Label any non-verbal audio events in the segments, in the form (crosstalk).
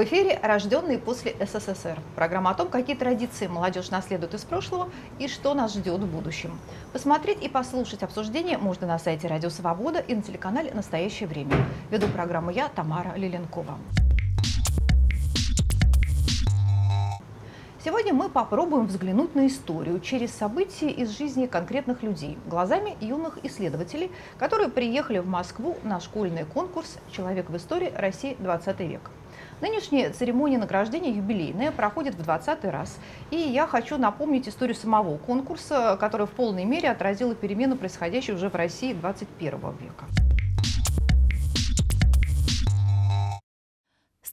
В эфире «Рожденные после СССР». Программа о том, какие традиции молодежь наследует из прошлого и что нас ждет в будущем. Посмотреть и послушать обсуждение можно на сайте «Радио Свобода» и на телеканале «Настоящее время». Веду программу я, Тамара Лиленкова. Сегодня мы попробуем взглянуть на историю через события из жизни конкретных людей, глазами юных исследователей, которые приехали в Москву на школьный конкурс «Человек в истории России 20 век». Нынешняя церемония награждения юбилейная проходит в 20 раз. И я хочу напомнить историю самого конкурса, которая в полной мере отразила перемены, происходящие уже в России 21 века.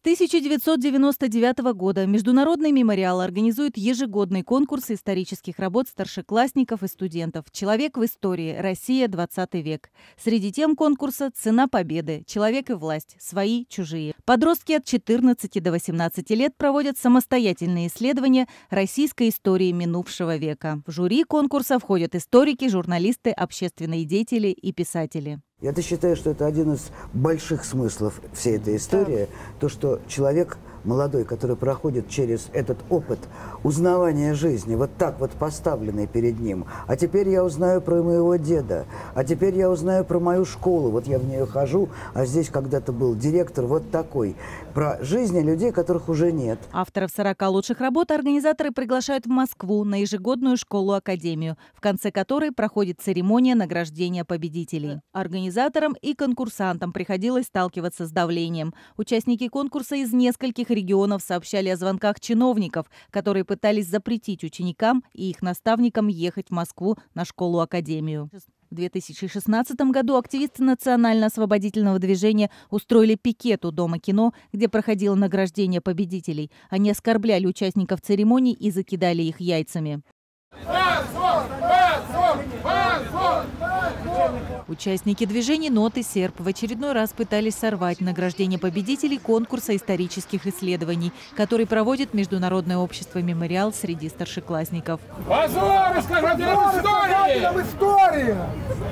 1999 года Международный мемориал организует ежегодный конкурс исторических работ старшеклассников и студентов «Человек в истории. Россия. 20 век». Среди тем конкурса «Цена победы. Человек и власть. Свои, чужие». Подростки от 14 до 18 лет проводят самостоятельные исследования российской истории минувшего века. В жюри конкурса входят историки, журналисты, общественные деятели и писатели. Я-то считаю, что это один из больших смыслов всей этой истории, да. то, что человек молодой, который проходит через этот опыт узнавания жизни, вот так вот поставленный перед ним. А теперь я узнаю про моего деда, а теперь я узнаю про мою школу, вот я в нее хожу, а здесь когда-то был директор вот такой. Про жизни людей, которых уже нет. Авторов 40 лучших работ организаторы приглашают в Москву на ежегодную школу-академию, в конце которой проходит церемония награждения победителей. Организаторам и конкурсантам приходилось сталкиваться с давлением. Участники конкурса из нескольких регионов сообщали о звонках чиновников, которые пытались запретить ученикам и их наставникам ехать в Москву на школу-академию. В 2016 году активисты национально-освободительного движения устроили пикет у Дома кино, где проходило награждение победителей. Они оскорбляли участников церемонии и закидали их яйцами. Участники движения «Ноты Серп» в очередной раз пытались сорвать награждение победителей конкурса исторических исследований, который проводит Международное общество «Мемориал» среди старшеклассников. Позор, истории! истории!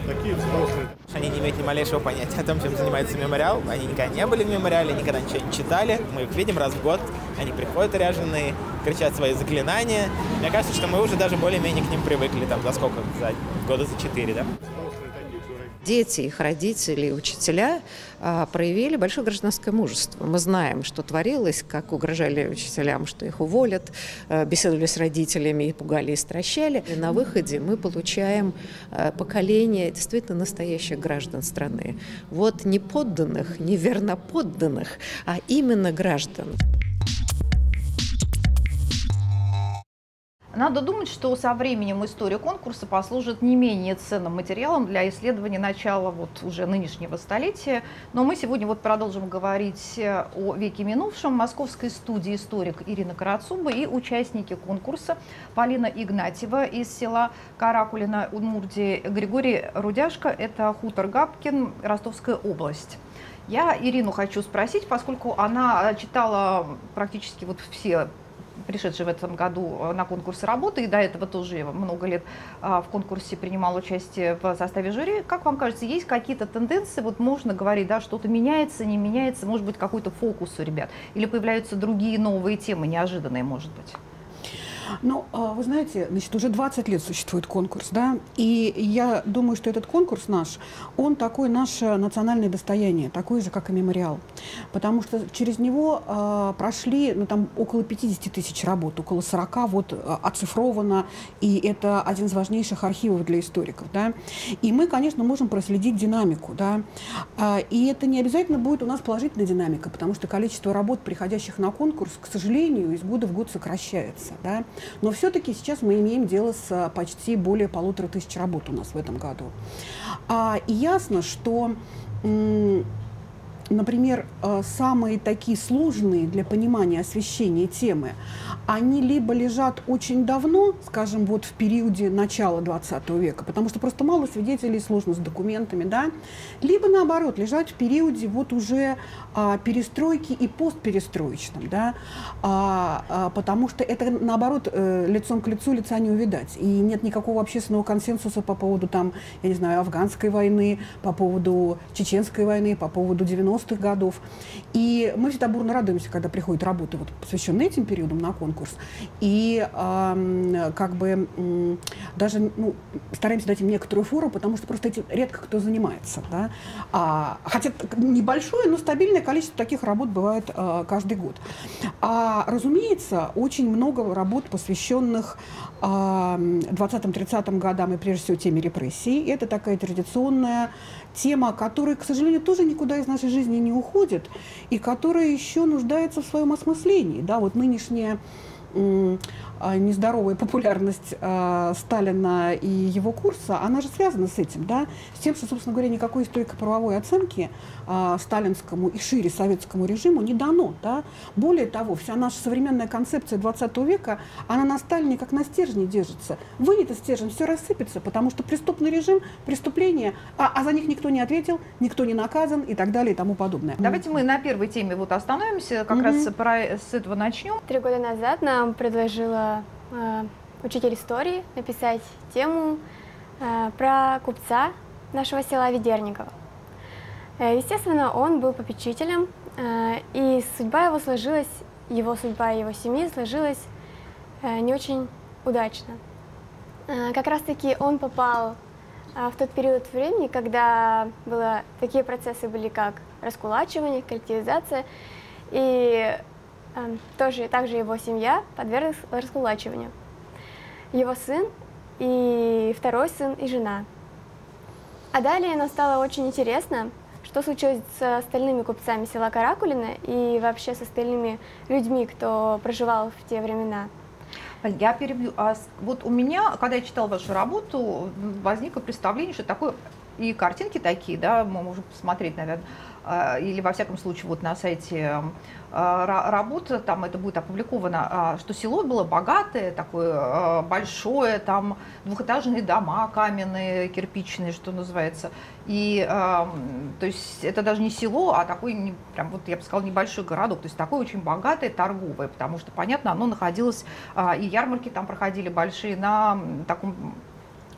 Такие взрослые. Они не имеют ни малейшего понятия о том, чем занимается «Мемориал». Они никогда не были в «Мемориале», никогда ничего не читали. Мы их видим раз в год. Они приходят ряженые, кричат свои заклинания. Мне кажется, что мы уже даже более-менее к ним привыкли там за сколько? За года за четыре, да? Дети, их родители, учителя а, проявили большое гражданское мужество. Мы знаем, что творилось, как угрожали учителям, что их уволят, а, беседовали с родителями и пугали и стращали. И на выходе мы получаем а, поколение действительно настоящих граждан страны. Вот не подданных, не верноподданных, а именно граждан. Надо думать, что со временем история конкурса послужит не менее ценным материалом для исследования начала вот уже нынешнего столетия. Но мы сегодня вот продолжим говорить э, о веке минувшем. Московской студии историк Ирина Карацуба и участники конкурса Полина Игнатьева из села Каракулина Удмуртии, Григорий Рудяшко, это хутор Габкин, Ростовская область. Я Ирину хочу спросить, поскольку она читала практически вот все пришедший в этом году э, на конкурсы работы, и до этого тоже много лет а, в конкурсе принимал участие в составе жюри. Как вам кажется, есть какие-то тенденции, вот можно говорить, да, что-то меняется, не меняется, может быть, какой-то фокус у ребят, или появляются другие новые темы, неожиданные, может быть? Ну, а, вы знаете, значит, уже 20 лет существует конкурс, да, и я думаю, что этот конкурс наш, он такое наше национальное достояние, такое же, как и мемориал, потому что через него э, прошли, ну, там, около 50 тысяч работ, около 40 вот а, оцифровано, и это один из важнейших архивов для историков, да, и мы, конечно, можем проследить динамику, да, и это не обязательно будет у нас положительная динамика, потому что количество работ, приходящих на конкурс, к сожалению, из года в год сокращается, да, но все-таки сейчас мы имеем дело с а, почти более полутора тысяч работ у нас в этом году. А, и ясно, что например, а, самые такие сложные для понимания освещения темы, они либо лежат очень давно, скажем, вот в периоде начала 20 века, потому что просто мало свидетелей, сложно с документами, да, либо наоборот, лежат в периоде вот уже а, перестройки и постперестроечном, да, а, а, потому что это наоборот э, лицом к лицу лица не увидать, и нет никакого общественного консенсуса по поводу там, я не знаю, афганской войны, по поводу чеченской войны, по поводу 90 90-х годов. И мы всегда бурно радуемся, когда приходят работы, вот, посвященные этим периодам на конкурс. И э, как бы даже ну, стараемся дать им некоторую фору, потому что просто этим редко кто занимается. Да? А, хотя небольшое, но стабильное количество таких работ бывает э, каждый год. А, разумеется, очень много работ, посвященных э, 20-30 годам и прежде всего теме репрессий. Это такая традиционная тема, которая, к сожалению, тоже никуда из нашей жизни не уходит и которая еще нуждается в своем осмыслении. Да, вот нынешняя а, нездоровая популярность э, Сталина и его курса, она же связана с этим, да, с тем, что, собственно говоря, никакой историко-правовой оценки э, сталинскому и шире советскому режиму не дано, да. Более того, вся наша современная концепция 20 века, она на Сталине как на стержне держится. Вынет из стержень, все рассыпется, потому что преступный режим, преступления, а, а за них никто не ответил, никто не наказан и так далее и тому подобное. Давайте мы на первой теме вот остановимся, как mm-hmm. раз про, с этого начнем. Три года назад нам предложила э, учитель истории написать тему э, про купца нашего села Ведерникова. Э, естественно, он был попечителем, и судьба его сложилась, его судьба и его семьи сложилась не очень удачно. Как раз-таки он попал в тот период времени, когда было, такие процессы были, как раскулачивание, коллективизация, и тоже, также его семья подверглась раскулачиванию. Его сын и второй сын и жена. А далее нам стало очень интересно, что случилось с остальными купцами села Каракулина и вообще с остальными людьми, кто проживал в те времена. Я перебью. А вот у меня, когда я читала вашу работу, возникло представление, что такое и картинки такие, да, мы можем посмотреть, наверное, или во всяком случае вот на сайте а, работа, там это будет опубликовано, а, что село было богатое, такое большое, там двухэтажные дома каменные, кирпичные, что называется. И то есть это даже не село, а такой, прям вот я бы сказала, небольшой городок, то есть такое очень богатое, торговое, потому что, понятно, оно находилось, и ярмарки там проходили большие на таком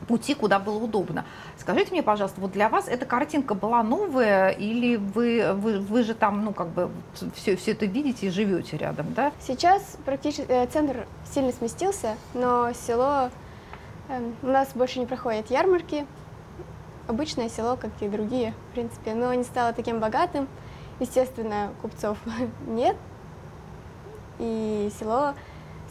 пути, куда было удобно. Скажите мне, пожалуйста, вот для вас эта картинка была новая или вы, вы, вы же там, ну, как бы все, все это видите и живете рядом, да? Сейчас практически э, центр сильно сместился, но село, э, у нас больше не проходят ярмарки, обычное село, как и другие, в принципе, но не стало таким богатым. Естественно, купцов (laughs) нет, и село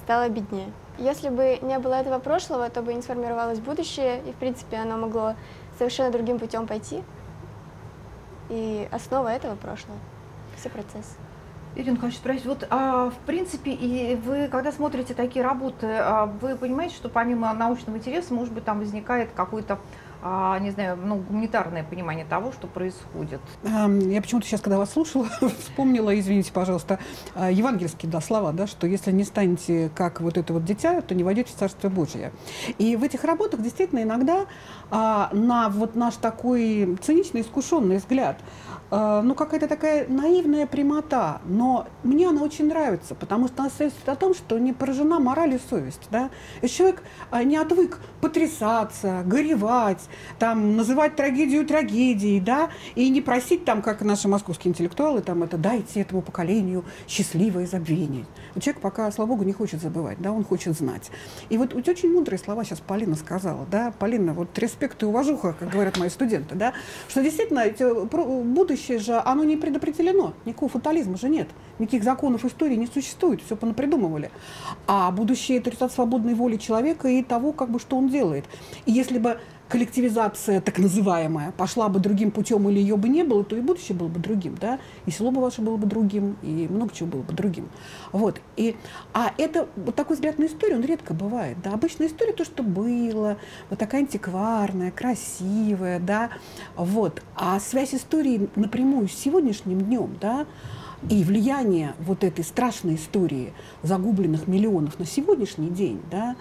стало беднее. Если бы не было этого прошлого, то бы не сформировалось будущее, и, в принципе, оно могло совершенно другим путем пойти. И основа этого прошлого, все процесс. Ирина, хочу спросить, вот, а, в принципе, и вы, когда смотрите такие работы, а, вы понимаете, что помимо научного интереса, может быть, там возникает какой-то а, не знаю, ну, гуманитарное понимание того, что происходит. Я почему-то сейчас, когда вас слушала, (laughs) вспомнила, извините, пожалуйста, а, евангельские да, слова, да, что если не станете как вот это вот дитя, то не войдете в Царство Божие. И в этих работах действительно иногда а, на вот наш такой циничный, искушенный взгляд – Э, ну, какая-то такая наивная прямота, но мне она очень нравится, потому что она свидетельствует о том, что не поражена мораль и совесть. Да? И человек э, не отвык потрясаться, горевать, там, называть трагедию трагедией, да, и не просить там, как наши московские интеллектуалы, там, это дайте этому поколению счастливое забвение. Человек пока, слава богу, не хочет забывать, да, он хочет знать. И вот очень мудрые слова сейчас Полина сказала, да, Полина, вот респект и уважуха, как говорят мои студенты, да, что действительно будущее будущее же, оно не предопределено. Никакого фатализма же нет. Никаких законов истории не существует, все понапридумывали. А будущее – это результат свободной воли человека и того, как бы, что он делает. И если бы коллективизация так называемая пошла бы другим путем или ее бы не было, то и будущее было бы другим, да, и село бы ваше было бы другим, и много чего было бы другим. Вот. И, а это, вот такой взгляд на историю, он редко бывает, да, обычная история то, что было, вот такая антикварная, красивая, да, вот. А связь истории напрямую с сегодняшним днем, да, и влияние вот этой страшной истории загубленных миллионов на сегодняшний день, да,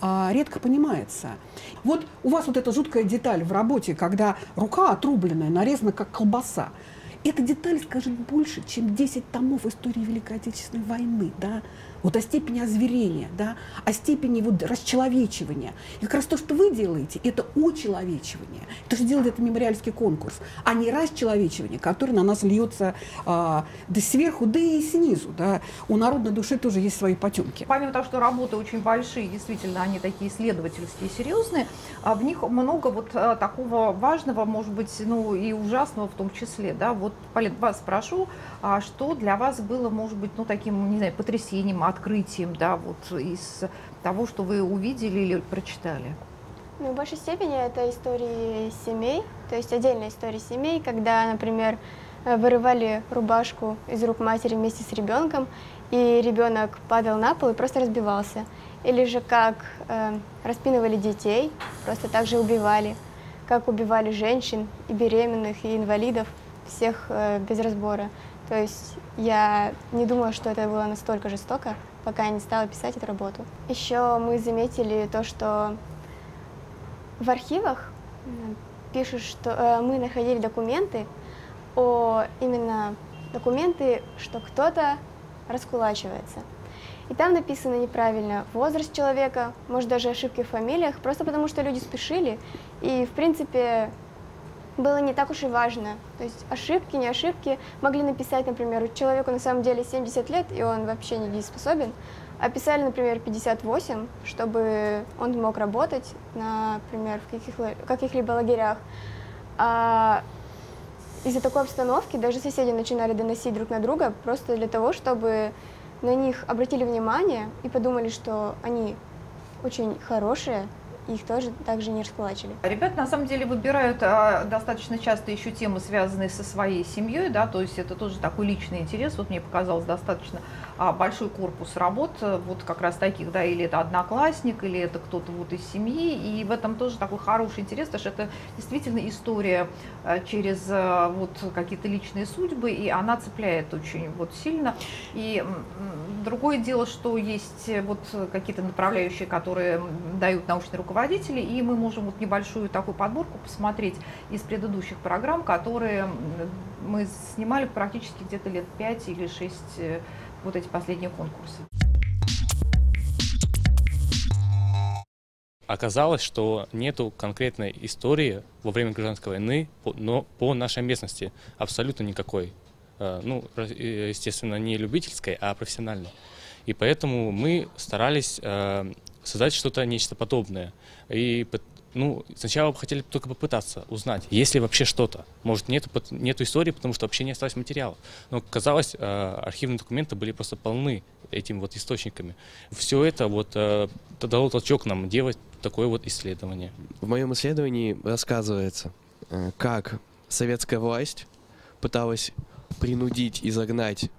редко понимается. Вот у вас вот эта жуткая деталь в работе, когда рука отрубленная, нарезана как колбаса. Эта деталь скажет больше, чем 10 томов истории Великой Отечественной войны. Да? Вот о степени озверения, да, о степени вот расчеловечивания. И как раз то, что вы делаете, это учеловечивание. То, что делает это мемориальский конкурс, а не расчеловечивание, которое на нас льется а, да сверху, да и снизу. Да. У народной души тоже есть свои потемки. Помимо того, что работы очень большие, действительно, они такие исследовательские, серьезные, а в них много вот а, такого важного, может быть, ну и ужасного в том числе. Да. Вот, Полин, вас спрошу, а что для вас было, может быть, ну таким, не знаю, потрясением, открытием, да, вот из того, что вы увидели или прочитали? Ну, в большей степени это истории семей, то есть отдельная история семей, когда, например, вырывали рубашку из рук матери вместе с ребенком, и ребенок падал на пол и просто разбивался. Или же как э, распинывали детей, просто так же убивали, как убивали женщин и беременных, и инвалидов, всех э, без разбора. То есть я не думала, что это было настолько жестоко, пока я не стала писать эту работу. Еще мы заметили то, что в архивах пишут, что э, мы находили документы о именно документы, что кто-то раскулачивается. И там написано неправильно возраст человека, может даже ошибки в фамилиях, просто потому что люди спешили. И, в принципе, было не так уж и важно. То есть ошибки, не ошибки могли написать, например, человеку на самом деле 70 лет, и он вообще не дееспособен, а писали, например, 58, чтобы он мог работать, например, в каких- каких-либо лагерях. А из-за такой обстановки даже соседи начинали доносить друг на друга просто для того, чтобы на них обратили внимание и подумали, что они очень хорошие, их тоже также не раскулачили. Ребята на самом деле выбирают а, достаточно часто еще темы, связанные со своей семьей, да, то есть это тоже такой личный интерес. Вот мне показалось достаточно большой корпус работ, э, вот как раз таких, да, или это одноклассник, или это кто-то вот из семьи, и в этом тоже такой хороший интерес, потому что это действительно история а, через а, вот какие-то личные судьбы, и она цепляет очень вот сильно. И другое дело, что есть вот какие-то направляющие, которые дают научные руководители, и мы можем вот небольшую такую подборку посмотреть из предыдущих программ, которые мы снимали практически где-то лет 5 или 6 э, вот эти последние конкурсы. Оказалось, что нету конкретной истории во время гражданской войны, но по нашей местности абсолютно никакой. Э, ну, естественно, не любительской, а профессиональной. И поэтому мы старались э, создать что-то, нечто подобное. И ну, сначала хотели только попытаться узнать, есть ли вообще что-то. Может, нету, нету истории, потому что вообще не осталось материала. Но казалось, э, архивные документы были просто полны этими вот источниками. Все это вот э, дало толчок нам делать такое вот исследование. В моем исследовании рассказывается, э, как советская власть пыталась принудить и загнать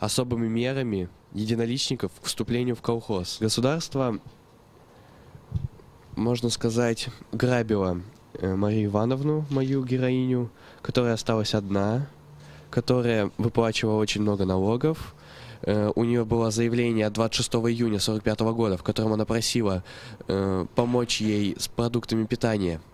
особыми мерами единоличников к вступлению в колхоз. Государство можно сказать, грабила э, Марию Ивановну, мою героиню, которая осталась одна, которая выплачивала очень много налогов. Э, у нее было заявление 26 июня 1945 года, в котором она просила э, помочь ей с продуктами питания –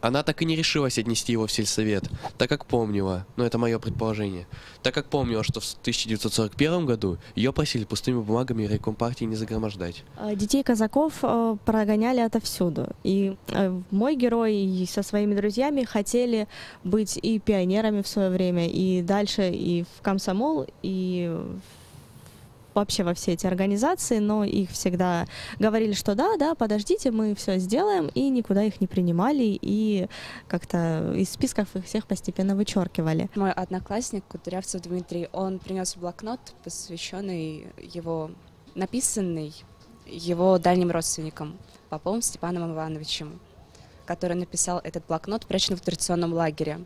она так и не решилась отнести его в сельсовет, так как помнила, ну это мое предположение, так как помнила, что в 1941 году ее просили пустыми бумагами райком партии не загромождать. А, детей казаков э, прогоняли отовсюду. И э, мой герой со своими друзьями хотели быть и пионерами в свое время, и дальше и в комсомол, и в вообще во все эти организации, но их всегда говорили, что да, да, подождите, мы все сделаем, и никуда их не принимали, и как-то из списков их всех постепенно вычеркивали. Мой одноклассник Кудрявцев Дмитрий, он принес блокнот, посвященный его, написанный его дальним родственникам, Поповым Степаном Ивановичем который написал этот блокнот, в традиционном лагере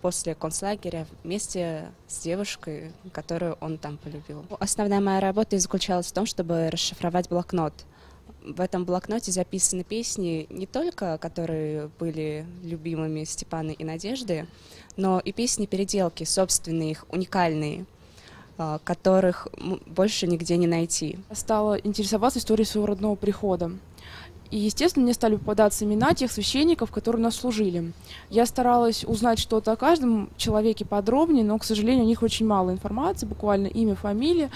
после концлагеря вместе с девушкой, которую он там полюбил. Основная моя работа заключалась в том, чтобы расшифровать блокнот. В этом блокноте записаны песни не только, которые были любимыми Степана и Надежды, но и песни-переделки, собственные их, уникальные а, которых больше нигде не найти. Стала интересоваться историей своего родного прихода. И, естественно, мне стали попадаться имена тех священников, которые у нас служили. Я старалась узнать что-то о каждом человеке подробнее, но, к сожалению, у них очень мало информации, буквально имя, фамилия.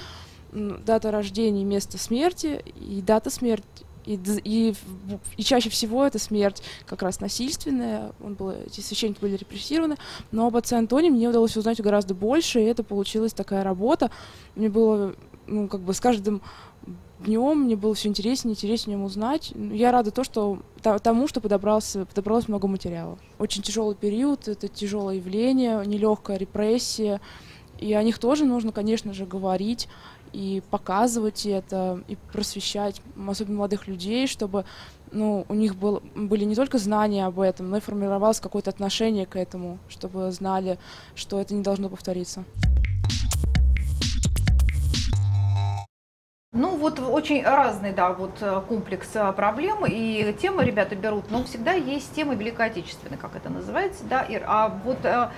дата рождения, место смерти и дата смерти. И, и, и чаще всего это смерть как раз насильственная, он был, эти священники были репрессированы, но об отце Антоне мне удалось узнать гораздо больше, и это получилась такая работа. Мне было, ну, как бы с каждым днем мне было все интереснее, интереснее узнать. Я рада то, что, тому, что подобрался, подобралось много материала. Очень тяжелый период, это тяжелое явление, нелегкая репрессия, и о них тоже нужно, конечно же, говорить и показывать это, и просвещать, особенно молодых людей, чтобы ну, у них был, были не только знания об этом, но и формировалось какое-то отношение к этому, чтобы знали, что это не должно повториться. Ну вот очень разный, да, вот э, комплекс э, проблем и темы ребята берут, но всегда есть тема Великой Отечественной, как это называется, да, Ир, а вот э,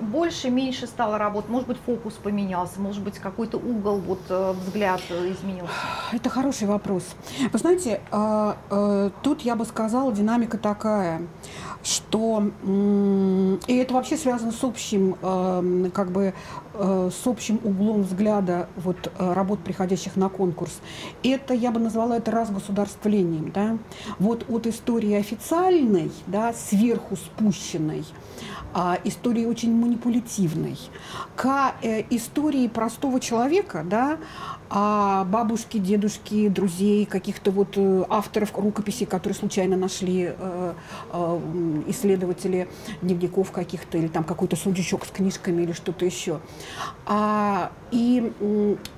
больше, меньше стало работать? Может быть, фокус поменялся? Может быть, какой-то угол, вот, взгляд изменился? (sighs) Это хороший вопрос. Вы знаете, а, тут я бы сказала, динамика такая, что и это вообще связано с общим, эм, как бы, э, с общим углом взгляда вот, работ, приходящих на конкурс. Это, я бы назвала это разгосударствлением. Да? Вот от истории официальной, да, сверху спущенной, а, истории очень манипулятивной, к э, истории простого человека, да, а бабушки, дедушки, друзей, каких-то вот э, авторов рукописей, которые случайно нашли э, э, исследователи дневников каких-то, или там какой-то сундучок с книжками или что-то еще. А, и,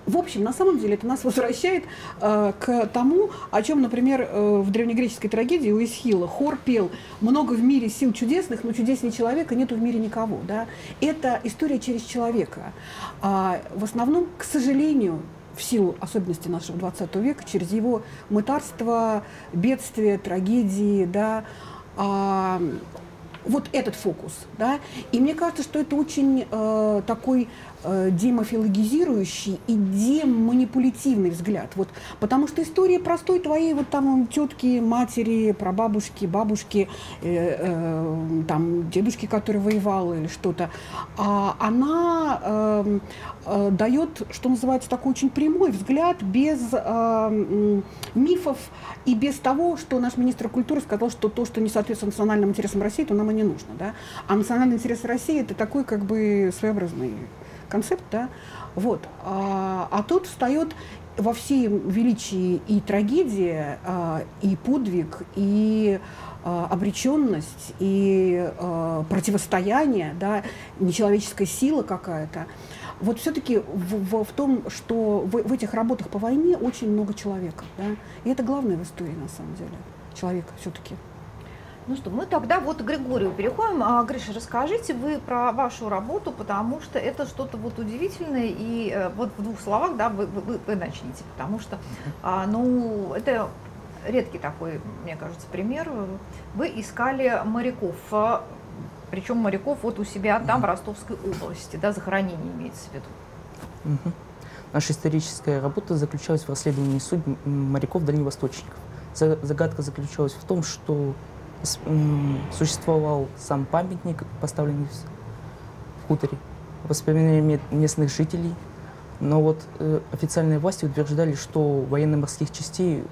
в общем, на самом деле это нас возвращает к тому, о чем, например, в древнегреческой трагедии у Исхила хор пел «Много в мире сил чудесных, но чудеснее человека нету в мире никого». Да? Это история через человека. А, в основном, к сожалению, в силу особенностей нашего 20 века, через его мытарство, бедствия, трагедии, да, а, вот этот фокус, да, и мне кажется, что это очень э, такой демофилогизирующий и деманипулятивный взгляд. Вот, потому что история простой твоей вот там тетки, матери, прабабушки, бабушки, э, э, там дедушки, который воевал или что-то, а она э, э, дает, что называется, такой очень прямой взгляд без э, мифов и без того, что наш министр культуры сказал, что то, что не соответствует национальным интересам России, то нам и не нужно. Да? А национальный интерес России это такой как бы своеобразный концепт, да, вот. А, а тут встает во всей величии и трагедия, а, и подвиг, и а, обреченность, и а, противостояние, да, нечеловеческая сила какая-то. Вот все-таки в, в, в том, что в, в этих работах по войне очень много человека, да, и это главное в истории на самом деле, человека все-таки. Ну что, мы тогда вот к Григорию переходим. А, Гриша, расскажите вы про вашу работу, потому что это что-то вот удивительное, и э, вот в двух словах, да, вы, вы, вы начните, потому что, а, ну, это редкий такой, мне кажется, пример. Вы искали моряков, а, причем моряков вот у себя там, в Ростовской области, да, захоронение имеется в виду. Угу. Наша историческая работа заключалась в расследовании судьб моряков-дальневосточников. Загадка заключалась в том, что существовал сам памятник, поставленный в хуторе, воспоминания местных жителей. Но вот э, официальные власти утверждали, что военно-морских частей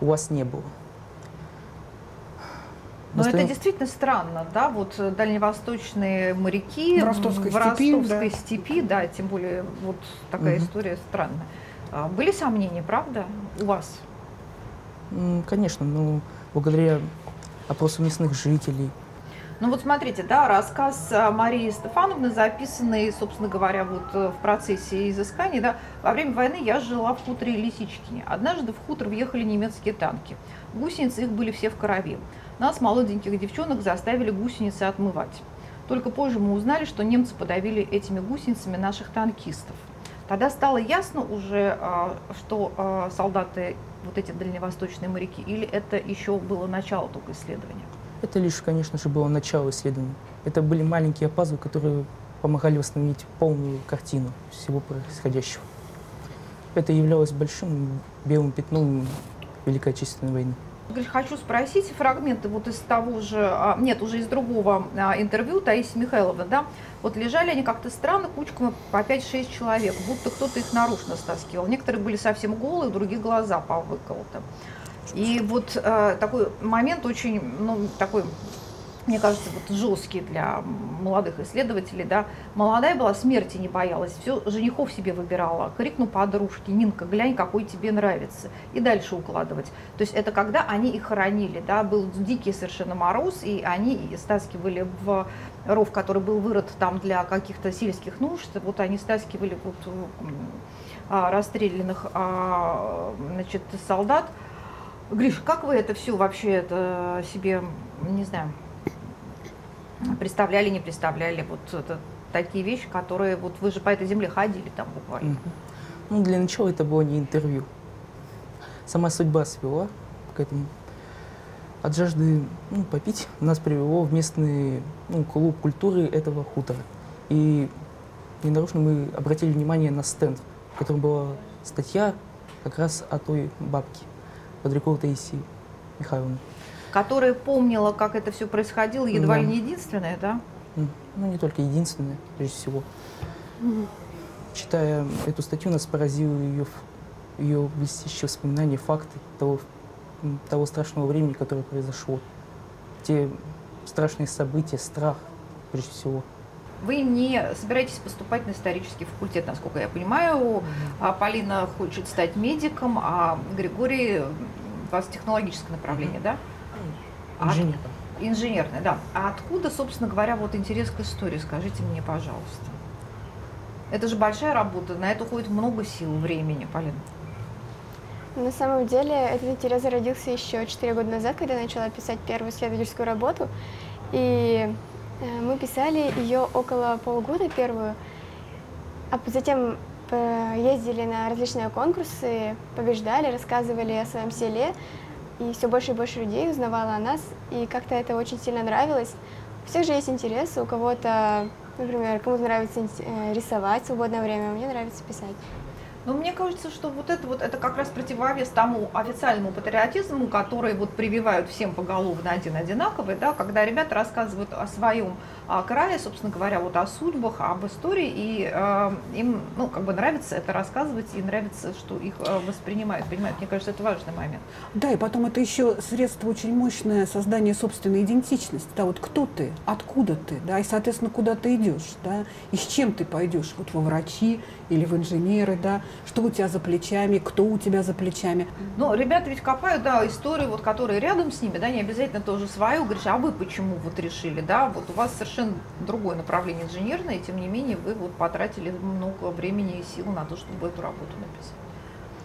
у вас не было. Но Настоя... это действительно странно, да, вот э, дальневосточные моряки в Ростовской, в степи, Ростовской да. степи, да, тем более вот такая угу. история странная. А, были сомнения, правда, у вас? Конечно, но благодаря опросы местных жителей. Ну вот смотрите, да, рассказ а, Марии Стефановны, записанный, собственно говоря, вот э, в процессе изыскания, да, во время войны я жила в хуторе Лисичкине. Однажды в хутор въехали немецкие танки. Гусеницы их были все в крови. Нас, молоденьких девчонок, заставили гусеницы отмывать. Только позже мы узнали, что немцы подавили этими гусеницами наших танкистов. Тогда стало ясно уже, а, что солдаты вот эти дальневосточные моряки, или это еще было начало только исследования? Это лишь, конечно же, было начало исследования. Это были маленькие пазлы, которые помогали восстановить полную картину всего происходящего. Это являлось большим белым пятном Великой Отечественной войны. Хочу спросить фрагменты вот из того же, а, нет, уже из другого а, интервью Таисии Михайловны, да, вот лежали они как-то странно, кучками по 5-6 человек, будто кто-то их нарочно стаскивал. Некоторые были совсем голые, у других глаза повыколоты. И вот э, такой момент очень, ну, такой мне кажется, вот жесткий для молодых исследователей, да, молодая была, смерти не боялась, все женихов себе выбирала, крикну подружке, Нинка, глянь, какой тебе нравится, и дальше укладывать. То есть это когда они их хоронили, да, был дикий совершенно мороз, и они стаскивали в ров, который был вырод там для каких-то сельских нужд, вот они стаскивали вот а, расстрелянных а, значит, солдат. Гриш, как вы это все вообще это себе, не знаю, представляли, не представляли вот это, такие вещи, которые вот вы же по этой земле ходили там буквально. Ну, для начала это было не интервью. Сама судьба свела к этому. От жажды ну, попить нас привело в местный ну, клуб культуры этого хутора. И ненарочно мы обратили внимание на стенд, в котором была статья как раз о той бабке, Бодряковой Таисии Михайловны которая помнила, как это все происходило, едва да. ли не единственная, да? Ну, не только единственная, прежде всего. Mm. Читая эту статью, нас поразило ее, ее блестящие воспоминания, факты того, того страшного времени, которое произошло. Те страшные события, страх, прежде всего. Вы не собираетесь поступать на исторический факультет, насколько я понимаю. Mm-hmm. Полина хочет стать медиком, а Григорий у вас технологическое направление, да? Инженерное. От... Инженерное, да. А откуда, собственно говоря, вот интерес к истории, скажите мне, пожалуйста? Это же большая работа, на это уходит много сил, времени, Полина. На самом деле этот интерес зародился еще 4 года назад, когда я начала писать первую исследовательскую работу. И э, мы писали ее около полгода первую, а затем ездили на различные конкурсы, побеждали, рассказывали о своем селе, и все больше и больше людей узнавало о нас, и как-то это очень сильно нравилось. У всех же есть интересы, у кого-то, например, кому-то нравится э, рисовать в свободное время, а мне нравится писать. Но мне кажется, что вот это вот это как раз противовес тому официальному патриотизму, который вот прививают всем поголовно один одинаковый, да, когда ребята рассказывают о своем о крае, собственно говоря, вот о судьбах, об истории, и э, им, ну, как бы нравится это рассказывать, и нравится, что их э, воспринимают, понимают. Мне кажется, это важный момент. Да, и потом это еще средство очень мощное создание собственной идентичности, да, вот кто ты, откуда ты, да, и, соответственно, куда ты идешь, да, и с чем ты пойдешь, вот во врачи или в инженеры, да, что у тебя за плечами, кто у тебя за плечами. Ну, ребята ведь копают, да, историю, вот, которые рядом с ними, да, не обязательно тоже свою, говоришь, а вы почему вот решили, да, вот у вас совершенно другое направление инженерное, и тем не менее вы вот потратили много времени и сил на то, чтобы эту работу написать.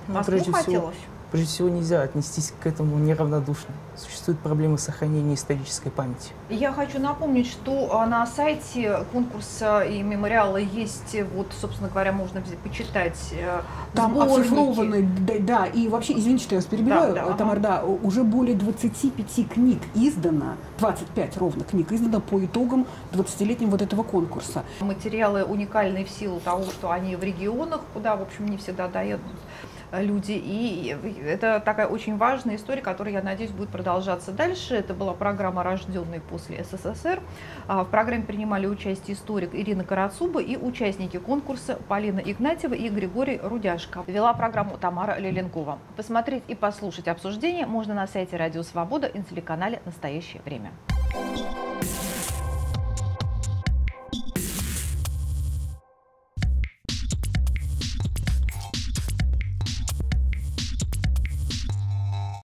Ну, прежде хотелось. Всего, прежде всего нельзя отнестись к этому неравнодушно. Существуют проблемы сохранения исторической памяти. Я хочу напомнить, что а, на сайте конкурса и мемориала есть, вот, собственно говоря, можно почитать э, Там сборники. оцифрованы, да, да, и вообще, извините, что я вас перебиваю, да, да, Тамар, да, уже более 25 книг издано, 25 ровно книг издано по итогам 20-летнего вот этого конкурса. Материалы уникальные в силу того, что они в регионах, куда, в общем, не всегда доедут люди. И это такая очень важная история, которая, я надеюсь, будет продолжаться дальше. Это была программа «Рожденный после СССР». А, в программе принимали участие историк Ирина Карацуба и участники конкурса Полина Игнатьева и Григорий Рудяшко. Вела программу Тамара Леленкова. Посмотреть и послушать обсуждение можно на сайте Радио Свобода и на телеканале «Настоящее время».